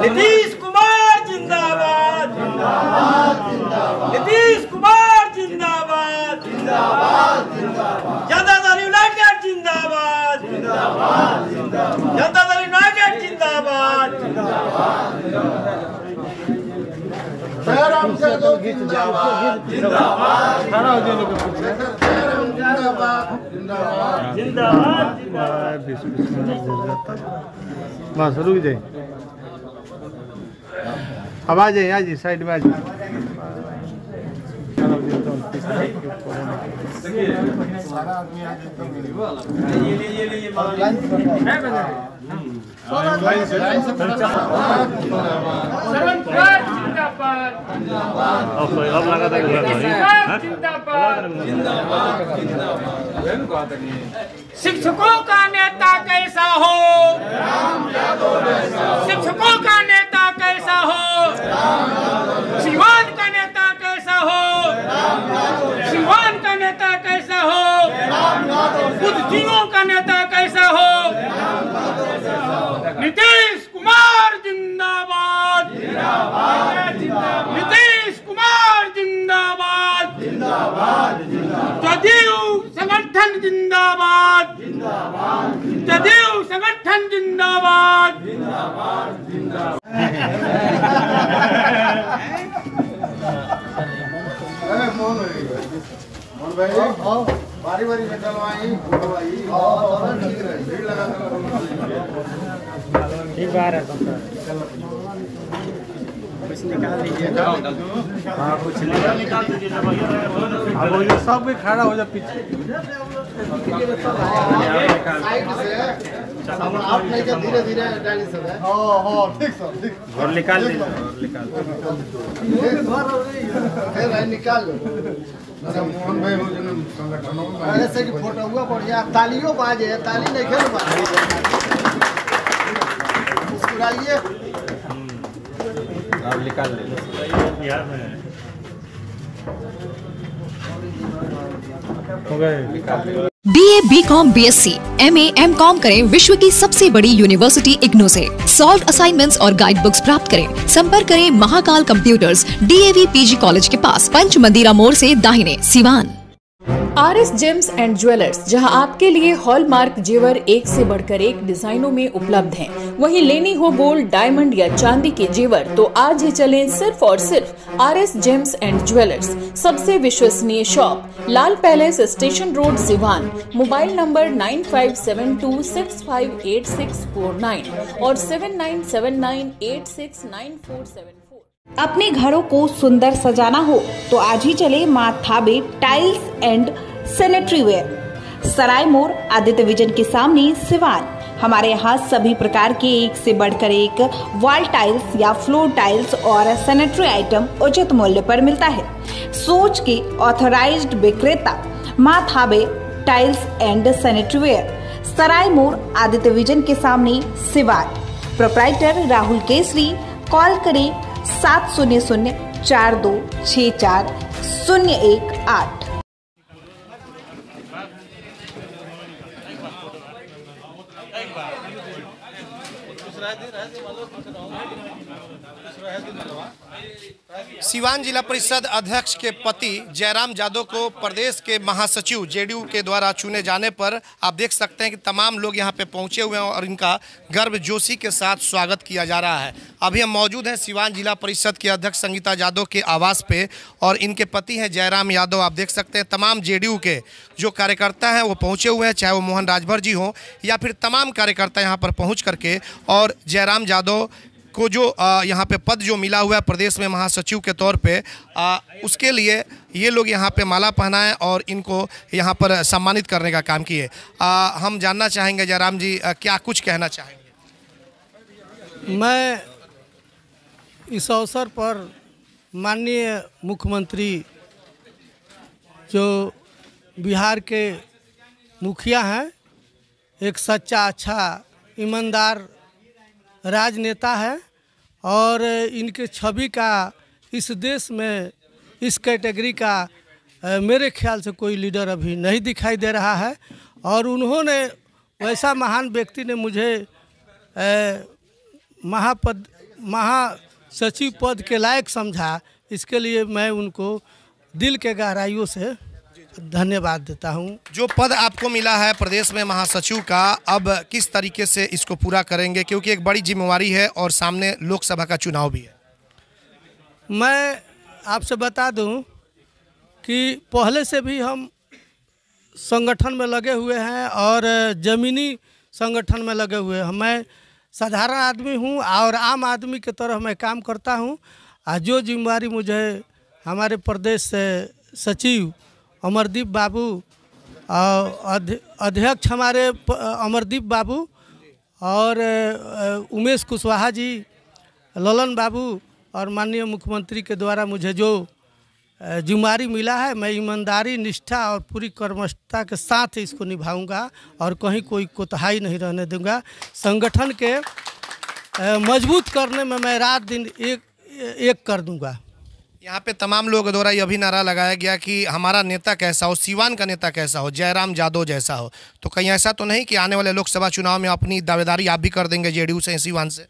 नीतीश कुमार जिंदाबाद नीतीश कुमार जिंदाबाद जनता दल यूनाइटेड जिंदाबाद जनता दल यूनाइटेड जिंदाबाद जयराम यादव जिंदाबाद जिंदाबाद जिंदाबाद बस रुक जाए। अब आ जाए आ जाइए साइड में आ जाइए शिक्षकों का नेता कैसा हो? शिक्षकों का नेता कैसा हो? सिवान का नेता कैसा हो? सिवान का नेता कैसा हो? बुद्धिजीवियों का नेता कैसा हो नीतीश कुमार जिंदाबाद नीतीश कुमार जिंदाबाद जदयू संगठन जिंदाबाद। जदयू संगठन जिंदाबाद। बारी बारी से चलवाई बुलवाई ठीक रहे भीड़ बार है अब वो ये सब भी खड़ा हो जा पीछे। आप नहीं धीरे धीरे डाली सब है हाँ हाँ ठीक सब ठीक और निकाल दीजिए और निकाल भाई निकाल अच्छा मोहन भाई हो। जन संगठनों में ऐसे की फ़ोटो हुआ बढ़िया तालियों बाजे ताली नहीं खेल बाजे मुस्कुराइए अब निकाल ले B A B com B S C M A M com करें विश्व की सबसे बड़ी यूनिवर्सिटी इग्नो से। सॉल्व असाइनमेंट्स और गाइड बुक्स प्राप्त करें। संपर्क करें Mahakal computers D A V P G college के पास पंच मंदिरा मोड़ से दाहिने, Siwan. R S gems and jewellers, जहाँ आपके लिए हॉलमार्क जेवर एक से बढ़कर एक डिजाइनों में उपलब्ध हैं। वहीं लेनी हो गोल्ड, डायमंड या चांदी के जेवर तो आज ही चलें सिर्फ़ और सिर्फ़ R S gems and jewellers, सबसे विश्वसनीय shop, Lal palace station road, Siwan. Mobile number nine five seven two six five eight six four nine और seven nine seven nine eight six nine four seven. अपने घरों को सुंदर सजाना हो तो आज ही चले Maa Thawe tiles and sanitary ware Sarai मोड़ आदित्य विजन के सामने सिवान। हमारे यहाँ सभी प्रकार के एक से बढ़कर एक वॉल टाइल्स या फ्लोर टाइल्स और सैनिटरी आइटम उचित मूल्य पर मिलता है। सोच के ऑथराइज्ड विक्रेता, Maa Thawe tiles and sanitary ware Sarai मोड़ आदित्य विजन के सामने सिवान। प्रोप्राइटर राहुल केसरी कॉल करें सात शून्य शून्य चार दो छ चार शून्य एक आठ। सिवान जिला परिषद अध्यक्ष के पति जयराम यादव को प्रदेश के महासचिव जेडीयू के द्वारा चुने जाने पर आप देख सकते हैं कि तमाम लोग यहाँ पे पहुँचे हुए हैं और इनका गर्व जोशी के साथ स्वागत किया जा रहा है। अभी हम मौजूद हैं सिवान जिला परिषद के अध्यक्ष संगीता यादव के आवास पे और इनके पति हैं जयराम यादव। आप देख सकते हैं तमाम जेडीयू के जो कार्यकर्ता हैं वो पहुँचे हुए हैं, चाहे वो मोहन राजभर जी हों या फिर तमाम कार्यकर्ता यहाँ पर पहुँच करके और जयराम यादव को जो यहाँ पे पद जो मिला हुआ है प्रदेश में महासचिव के तौर पे आ, उसके लिए ये लोग यहाँ पे माला पहनाएँ और इनको यहाँ पर सम्मानित करने का काम किए। हम जानना चाहेंगे जयराम जी आ, क्या कुछ कहना चाहेंगे? मैं इस अवसर पर माननीय मुख्यमंत्री जो बिहार के मुखिया हैं एक सच्चा अच्छा ईमानदार राजनेता है और इनके छवि का, इस देश में, इस कैटेगरी का मेरे ख्याल से कोई लीडर अभी नहीं दिखाई दे रहा है। और उन्होंने वैसा महान व्यक्ति ने मुझे महापद, महासचिव पद के लायक समझा। इसके लिए मैं उनको दिल के गहराइयों से धन्यवाद देता हूँ। जो पद आपको मिला है प्रदेश में महासचिव का अब किस तरीके से इसको पूरा करेंगे? क्योंकि एक बड़ी जिम्मेवारी है और सामने लोकसभा का चुनाव भी है। मैं आपसे बता दूँ कि पहले से भी हम संगठन में लगे हुए हैं और ज़मीनी संगठन में लगे हुए हैं। मैं साधारण आदमी हूँ और आम आदमी की तरह मैं काम करता हूँ। और जो जिम्मेवारी मुझे हमारे प्रदेश से सचिव अमरदीप बाबू और अध्य- अध्यक्ष हमारे अमरदीप बाबू और उमेश कुशवाहा जी, ललन बाबू और माननीय मुख्यमंत्री के द्वारा मुझे जो जिम्मेवारी मिला है, मैं ईमानदारी, निष्ठा और पूरी कर्मठता के साथ इसको निभाऊँगा और कहीं कोई कोताही नहीं रहने दूँगा। संगठन के मज़बूत करने में मैं रात दिन एक एक कर दूँगा। यहाँ पे तमाम लोगों द्वारा यह भी नारा लगाया गया कि हमारा नेता कैसा हो, सीवान का नेता कैसा हो, जयराम जादव जैसा हो। तो कहीं ऐसा तो नहीं कि आने वाले लोकसभा चुनाव में अपनी दावेदारी आप भी कर देंगे, जेडीयू से सीवान से?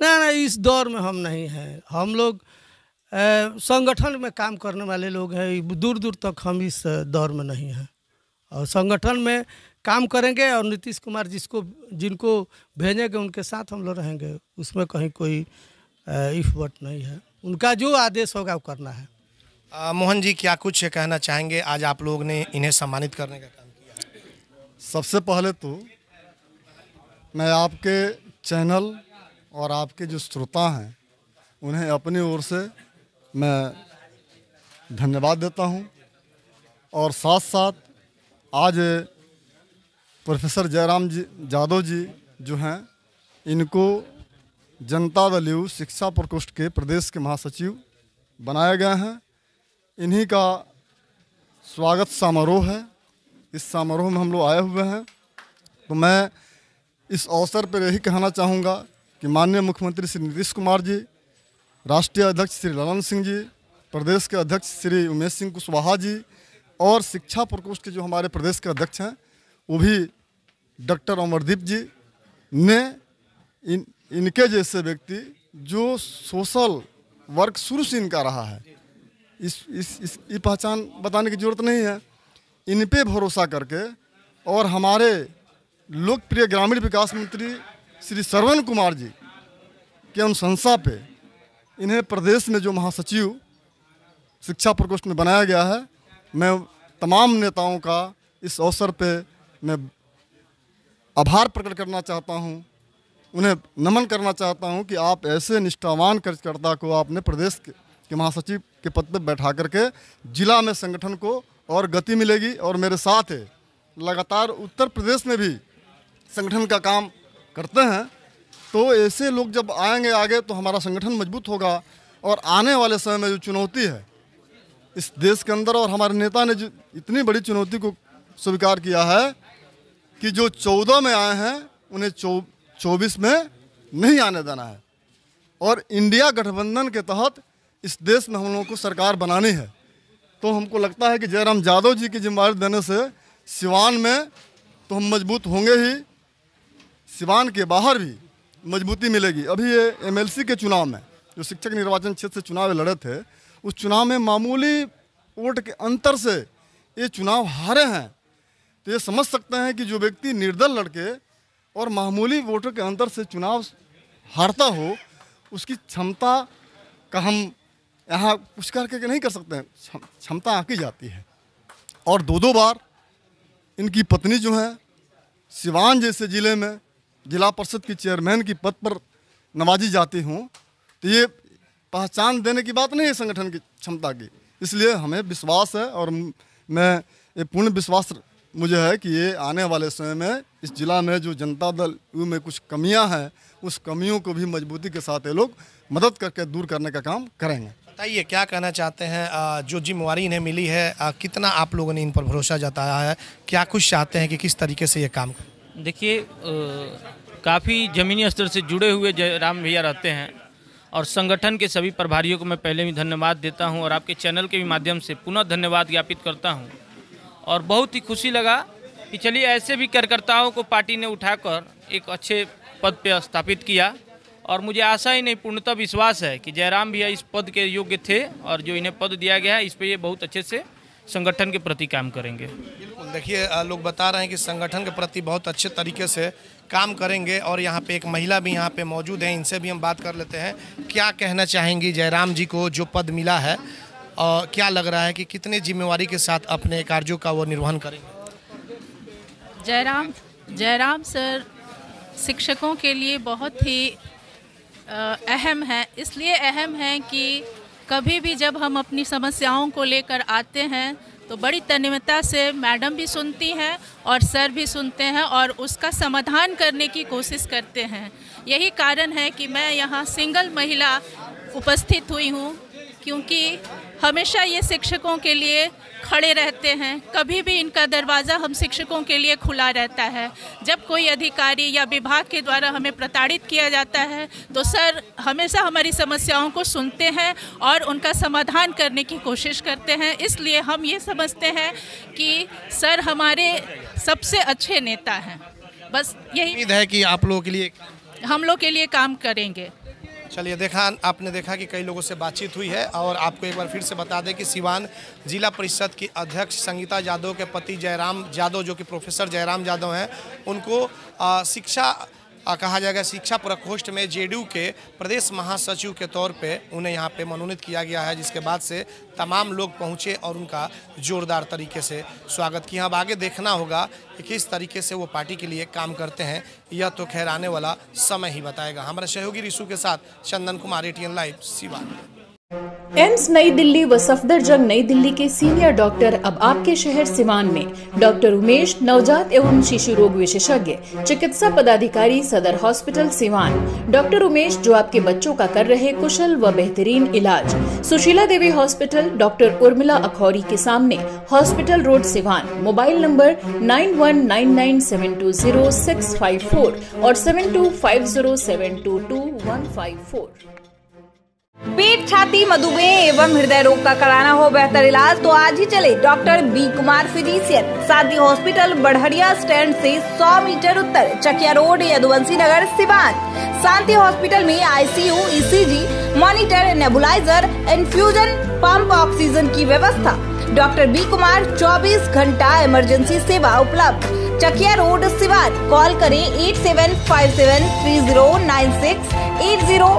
नहीं नहीं इस दौर में हम नहीं हैं। हम लोग संगठन में काम करने वाले लोग हैं, दूर दूर तक हम इस दौर में नहीं हैं। और संगठन में काम करेंगे और नीतीश कुमार जिसको, जिनको भेजेंगे, उनके साथ हम लोग रहेंगे, उसमें कहीं कोई इफ़ वट नहीं है। उनका जो आदेश होगा वो करना है। आ, मोहन जी क्या कुछ कहना चाहेंगे? आज आप लोग ने इन्हें सम्मानित करने का काम किया। सबसे पहले तो मैं आपके चैनल और आपके जो श्रोता हैं उन्हें अपनी ओर से मैं धन्यवाद देता हूँ। और साथ साथ आज प्रोफेसर जयराम जी जादव जी जो हैं इनको जनता दल यू शिक्षा प्रकोष्ठ के प्रदेश के महासचिव बनाए गए हैं। इन्हीं का स्वागत समारोह है। इस समारोह में हम लोग आए हुए हैं। तो मैं इस अवसर पर यही कहना चाहूँगा कि माननीय मुख्यमंत्री श्री नीतीश कुमार जी, राष्ट्रीय अध्यक्ष श्री ललन सिंह जी, प्रदेश के अध्यक्ष श्री उमेश सिंह कुशवाहा जी और शिक्षा प्रकोष्ठ के जो हमारे प्रदेश के अध्यक्ष हैं, वो भी डॉक्टर अमरदीप जी ने इन इनके जैसे व्यक्ति जो सोशल वर्क शुरू से इनका रहा है। इस इस इस, ये पहचान बताने की ज़रूरत नहीं है। इन पे भरोसा करके और हमारे लोकप्रिय ग्रामीण विकास मंत्री श्री श्रवण कुमार जी के अनुशंसा पे इन्हें प्रदेश में जो महासचिव शिक्षा प्रकोष्ठ में बनाया गया है, मैं तमाम नेताओं का इस अवसर पे मैं आभार प्रकट करना चाहता हूँ। उन्हें नमन करना चाहता हूँ कि आप ऐसे निष्ठावान कार्यकर्ता को आपने प्रदेश के, महासचिव के पद पर बैठा करके जिला में संगठन को और गति मिलेगी और मेरे साथ है लगातार उत्तर प्रदेश में भी संगठन का काम करते हैं। तो ऐसे लोग जब आएँगे आगे तो हमारा संगठन मज़बूत होगा और आने वाले समय में जो चुनौती है इस देश के अंदर और हमारे नेता ने जो इतनी बड़ी चुनौती को स्वीकार किया है कि जो चौदह में आए हैं उन्हें चौबीस में नहीं आने देना है। और इंडिया गठबंधन के तहत इस देश में हम लोगों को सरकार बनानी है। तो हमको लगता है कि जयराम यादव जी की ज़िम्मेदारी देने से सिवान में तो हम मज़बूत होंगे ही। सिवान के बाहर भी मजबूती मिलेगी। अभी ये एमएलसी के चुनाव में, जो शिक्षक निर्वाचन क्षेत्र से चुनाव लड़े थे, उस चुनाव में मामूली वोट के अंतर से ये चुनाव हारे हैं। तो ये समझ सकते हैं कि जो व्यक्ति निर्दल लड़के और मामूली वोटर के अंतर से चुनाव हारता हो, उसकी क्षमता का हम यहाँ कुछ करके नहीं कर सकते हैं। क्षम- क्षमता आकी जाती है। और दो दो बार इनकी पत्नी जो है, सिवान जैसे ज़िले में जिला परिषद की चेयरमैन की पद पर नवाजी जाती हूँ तो ये पहचान देने की बात नहीं है संगठन की क्षमता की। इसलिए हमें विश्वास है और मैं ये पूर्ण विश्वास मुझे है कि ये आने वाले समय में इस जिला में जो जनता दल यू में कुछ कमियाँ हैं उस कमियों को भी मजबूती के साथ ये लोग मदद करके दूर करने का काम करेंगे। बताइए क्या कहना चाहते हैं जो जिम्मेवारी इन्हें मिली है कितना आप लोगों ने इन पर भरोसा जताया है? क्या कुछ चाहते हैं कि किस तरीके से ये काम करें? देखिए काफ़ी ज़मीनी स्तर से जुड़े हुए जयराम भैया रहते हैं और संगठन के सभी प्रभारियों को मैं पहले भी धन्यवाद देता हूँ और आपके चैनल के भी माध्यम से पुनः धन्यवाद ज्ञापित करता हूँ। और बहुत ही खुशी लगा कि चलिए ऐसे भी कार्यकर्ताओं को पार्टी ने उठाकर एक अच्छे पद पर स्थापित किया। और मुझे आशा ही नहीं, पूर्णतः विश्वास है कि जयराम भैया इस पद के योग्य थे और जो इन्हें पद दिया गया है, इस पर ये बहुत अच्छे से संगठन के प्रति काम करेंगे। बिल्कुल, देखिए लोग बता रहे हैं कि संगठन के प्रति बहुत अच्छे तरीके से काम करेंगे और यहाँ पे एक महिला भी यहाँ पे मौजूद है, इनसे भी हम बात कर लेते हैं। क्या कहना चाहेंगी जयराम जी को जो पद मिला है? और क्या लग रहा है कि कितने जिम्मेवारी के साथ अपने कार्यों का वो निर्वहन करेंगे? जयराम जयराम सर, शिक्षकों के लिए बहुत ही अहम है। इसलिए अहम है कि कभी भी जब हम अपनी समस्याओं को लेकर आते हैं तो बड़ी तन्मयता से मैडम भी सुनती हैं और सर भी सुनते हैं और उसका समाधान करने की कोशिश करते हैं। यही कारण है कि मैं यहाँ सिंगल महिला उपस्थित हुई हूँ। क्योंकि हमेशा ये शिक्षकों के लिए खड़े रहते हैं। कभी भी इनका दरवाज़ा हम शिक्षकों के लिए खुला रहता है। जब कोई अधिकारी या विभाग के द्वारा हमें प्रताड़ित किया जाता है तो सर हमेशा हमारी समस्याओं को सुनते हैं और उनका समाधान करने की कोशिश करते हैं। इसलिए हम ये समझते हैं कि सर हमारे सबसे अच्छे नेता हैं। बस यही उम्मीद है कि आप लोगों के लिए हम लोग के लिए काम करेंगे। चलिए देखा आपने देखा कि कई लोगों से बातचीत हुई है और आपको एक बार फिर से बता दें कि सिवान जिला परिषद की अध्यक्ष संगीता यादव के पति जयराम यादव जो कि प्रोफेसर जयराम यादव हैं उनको आ, शिक्षा कहा जाएगा शिक्षा प्रकोष्ठ में जेडीयू के प्रदेश महासचिव के तौर पे उन्हें यहाँ पे मनोनीत किया गया है, जिसके बाद से तमाम लोग पहुँचे और उनका जोरदार तरीके से स्वागत किया। अब आगे देखना होगा कि किस तरीके से वो पार्टी के लिए काम करते हैं। यह तो खैर आने वाला समय ही बताएगा। हमारे सहयोगी रिशु के साथ Chandan Kumar ATN live Siwan AIIMS New Delhi व सफदरजंग नई दिल्ली के सीनियर डॉक्टर अब आपके शहर सिवान में। डॉक्टर उमेश, नवजात एवं शिशु रोग विशेषज्ञ, चिकित्सा पदाधिकारी, सदर हॉस्पिटल सिवान। डॉक्टर उमेश, जो आपके बच्चों का कर रहे कुशल व बेहतरीन इलाज। सुशीला देवी हॉस्पिटल, डॉक्टर उर्मिला अखौरी के सामने, hospital road Siwan. Mobile number nine और सेवन पेट छाती, मधुमेह एवं हृदय रोग का कराना हो बेहतर इलाज तो आज ही चले doctor B Kumar physician. Sadi hospital Barhariya stand से 100 मीटर उत्तर, चकिया रोड, यदुवंशी नगर, सिवान। शांति हॉस्पिटल में ICU, ECG, monitor, nebuliser, infusion, pump, oxygen की व्यवस्था। डॉक्टर बी कुमार 24 घंटा इमरजेंसी सेवा उपलब्ध। चकिया रोड, सिवान। कॉल करें eight seven five seven three zero nine six, eight zero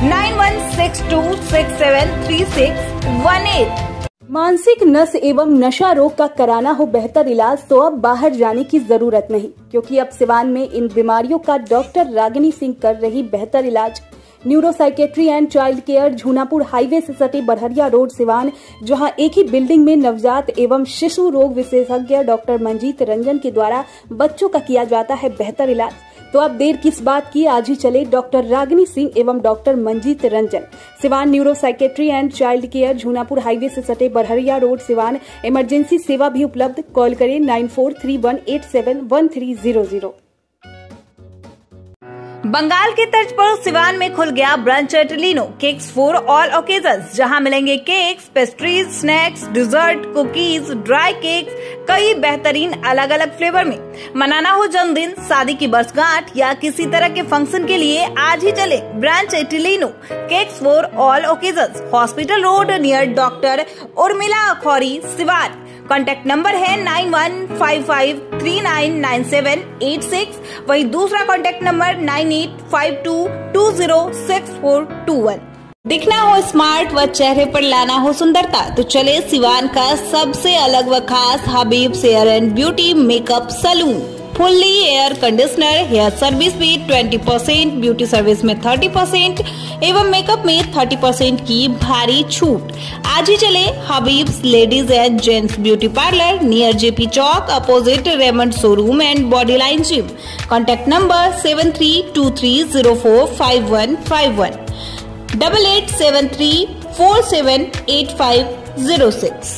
nine one six two six seven three six one eight. मानसिक नस एवं नशा रोग का कराना हो बेहतर इलाज तो अब बाहर जाने की ज़रूरत नहीं, क्योंकि अब सिवान में इन बीमारियों का डॉक्टर रागिनी सिंह कर रही बेहतर इलाज। Neuropsychiatry and child care Jhunapur highway से सटे बरहरिया रोड सिवान, जहाँ एक ही बिल्डिंग में नवजात एवं शिशु रोग विशेषज्ञ डॉक्टर मंजीत रंजन के द्वारा बच्चों का किया जाता है बेहतर इलाज। तो अब देर किस बात की? आज ही चले डॉक्टर रागिनी सिंह एवं doctor Manjeet Ranjan. Siwan neuro psychiatry and child care, Jhunapur highway से सटे बरहरिया रोड सिवान इमरजेंसी सेवा भी उपलब्ध। कॉल करें nine four three one eight seven one three zero zero. Bengal के तर्ज पर सिवान में खुल गया branch Atlino cakes for all occasions, जहाँ मिलेंगे cakes, pastries, snacks, dessert, cookies, dry cakes, कई बेहतरीन अलग अलग फ्लेवर में। मनाना हो जन्मदिन, शादी की वर्षगांठ या किसी तरह के फ़ंक्शन के लिए आज ही चले branch Atlino cakes for all occasion hospital road near doctor Urmila Akhouri Siwan. Contact number है nine one five five three nine nine seven eight six. वही दूसरा contact number nine eight five two two zero six four two one. दिखना हो smart व चेहरे पर लाना हो सुंदरता तो चले सिवान का सबसे अलग व खास Habib hair and beauty makeup salon fully air conditioner hair service में 20 परसेंट ब्यूटी सर्विस में 30 परसेंट एवं मेकअप में 30 परसेंट की भारी छूट। आज ही चले Habibs ladies and gents beauty parlour near JP Chowk opposite Raymond showroom and body line gym contact number seven three two three zero four five one five one double eight seven three four seven eight five zero six